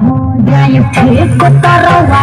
हो जाए फिर तरवा